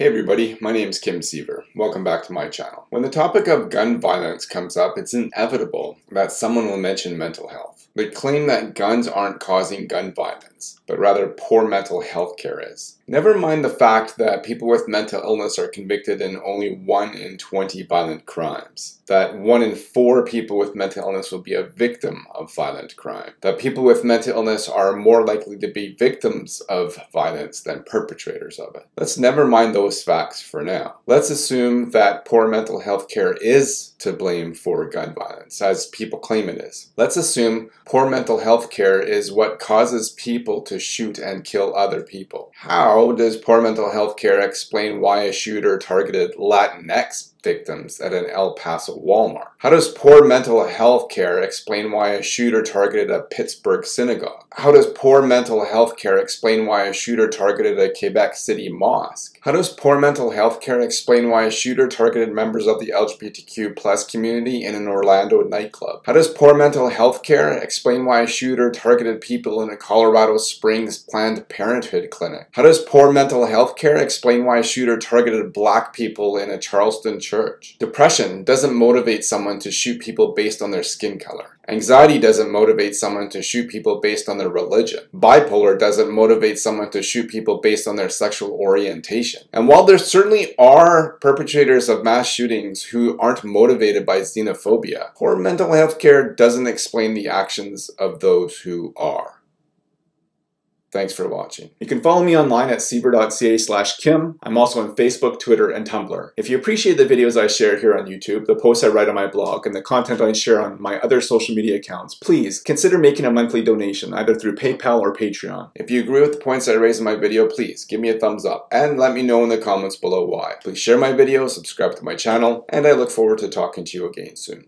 Hey everybody, my name is Kim Siever. Welcome back to my channel. When the topic of gun violence comes up, it's inevitable that someone will mention mental health. They claim that guns aren't causing gun violence, but rather poor mental health care is. Never mind the fact that people with mental illness are convicted in only 1 in 20 violent crimes. That 1 in 4 people with mental illness will be a victim of violent crime. That people with mental illness are more likely to be victims of violence than perpetrators of it. Let's never mind those facts for now. Let's assume that poor mental health care is to blame for gun violence, as people claim it is. Let's assume poor mental health care is what causes people to shoot and kill other people. How does poor mental health care explain why a shooter targeted Latinx victims at an El Paso Walmart? How does poor mental health care explain why a shooter targeted a Pittsburgh synagogue? How does poor mental health care explain why a shooter targeted a Quebec City mosque? How does poor mental health care explain why a shooter targeted members of the LGBTQ plus community in an Orlando nightclub? How does poor mental health care explain why a shooter targeted people in a Colorado Springs Planned Parenthood clinic? How does poor mental health care explain why a shooter targeted black people in a Charleston church. Depression doesn't motivate someone to shoot people based on their skin color. Anxiety doesn't motivate someone to shoot people based on their religion. Bipolar doesn't motivate someone to shoot people based on their sexual orientation. And while there certainly are perpetrators of mass shootings who aren't motivated by xenophobia, poor mental health care doesn't explain the actions of those who are. Thanks for watching. You can follow me online at siever.ca slash kim. I'm also on Facebook, Twitter, and Tumblr. If you appreciate the videos I share here on YouTube, the posts I write on my blog, and the content I share on my other social media accounts, please consider making a monthly donation either through PayPal or Patreon. If you agree with the points I raise in my video, please give me a thumbs up and let me know in the comments below why. Please share my video, subscribe to my channel, and I look forward to talking to you again soon.